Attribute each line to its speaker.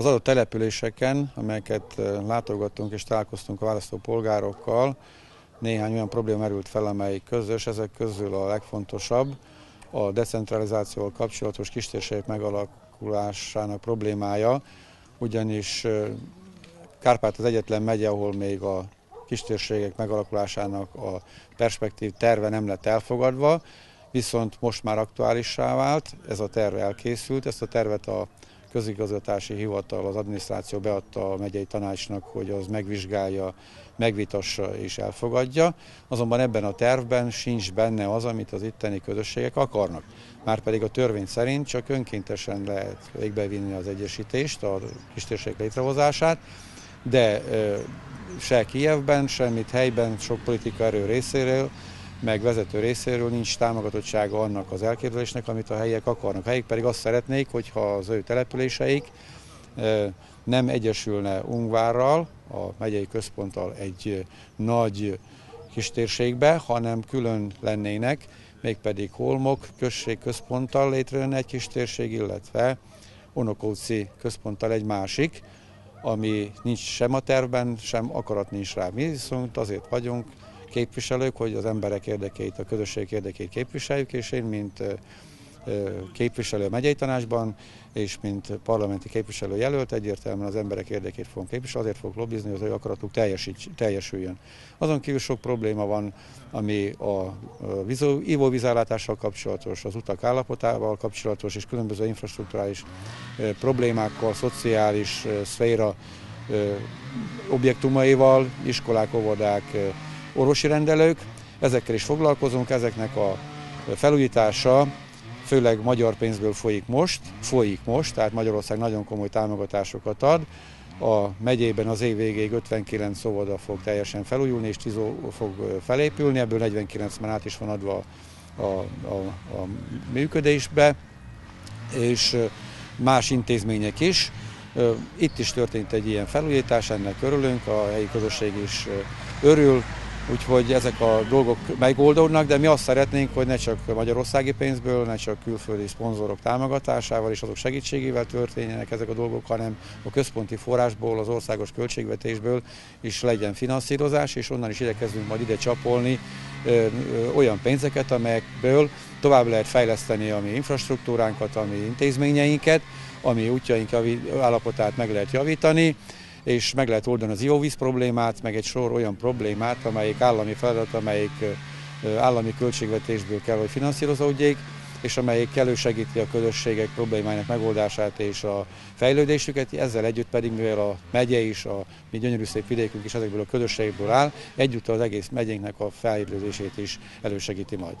Speaker 1: Az adott településeken, amelyeket látogattunk és találkoztunk a választópolgárokkal, néhány olyan probléma merült fel, amely közös, ezek közül a legfontosabb. A decentralizációval kapcsolatos kistérségek megalakulásának problémája, ugyanis Kárpát az egyetlen megye, ahol még a kistérségek megalakulásának a perspektív terve nem lett elfogadva, viszont most már aktuálissá vált, ez a terv elkészült, ezt a tervet a közigazgatási hivatal, az adminisztráció beadta a megyei tanácsnak, hogy az megvizsgálja, megvitassa és elfogadja. Azonban ebben a tervben sincs benne az, amit az itteni közösségek akarnak. Márpedig a törvény szerint csak önkéntesen lehet végbevinni az egyesítést, a kistérség létrehozását, de se Kijevben, semmit helyben sok politika erő részéről meg vezető részéről nincs támogatottsága annak az elképzelésnek, amit a helyiek akarnak. A helyiek pedig azt szeretnék, hogyha az ő településeik nem egyesülne Ungvárral, a megyei központtal egy nagy kis térségbe, hanem külön lennének, mégpedig Holmok község központtal létrejönne egy kis térség, illetve Onokóci központtal egy másik, ami nincs sem a tervben, sem akarat nincs rá. Mi viszont azért vagyunk, képviselők, hogy az emberek érdekeit, a közösség érdekeit képviseljük, és én, mint képviselő a megyei tanácsban, és mint parlamenti képviselő jelölt egyértelműen az emberek érdekét fogom képviselni, azért fogok lobbizni, hogy akaratuk teljesüljön. Azon kívül sok probléma van, ami a ivóvízellátással kapcsolatos, az utak állapotával kapcsolatos, és különböző infrastruktúrális problémákkal, szociális szféra objektumaival, iskolák, óvodák, orvosi rendelők, ezekkel is foglalkozunk, ezeknek a felújítása főleg magyar pénzből folyik most, folyik most, tehát Magyarország nagyon komoly támogatásokat ad. A megyében az év végéig 59 óvoda fog teljesen felújulni, és 10 fog felépülni, ebből 49 már át is van adva a, a, a működésbe, és más intézmények is. Itt is történt egy ilyen felújítás, ennek örülünk, a helyi közösség is örül, úgyhogy ezek a dolgok megoldódnak, de mi azt szeretnénk, hogy ne csak magyarországi pénzből, ne csak külföldi szponzorok támogatásával és azok segítségével történjenek ezek a dolgok, hanem a központi forrásból, az országos költségvetésből is legyen finanszírozás, és onnan is igyekezünk majd ide csapolni ö, ö, olyan pénzeket, amelyekből tovább lehet fejleszteni a mi infrastruktúránkat, a mi intézményeinket, ami útjaink állapotát meg lehet javítani, és meg lehet oldani az ivóvíz problémát, meg egy sor olyan problémát, amelyik állami feladat, amelyik állami költségvetésből kell, hogy finanszírozódjék, és amelyik elősegíti a közösségek problémáinak megoldását és a fejlődésüket, ezzel együtt pedig, mivel a megye is, a mi gyönyörű szép vidékünk is ezekből a közösségekből áll, egyúttal az egész megyénknek a fejlődését is elősegíti majd.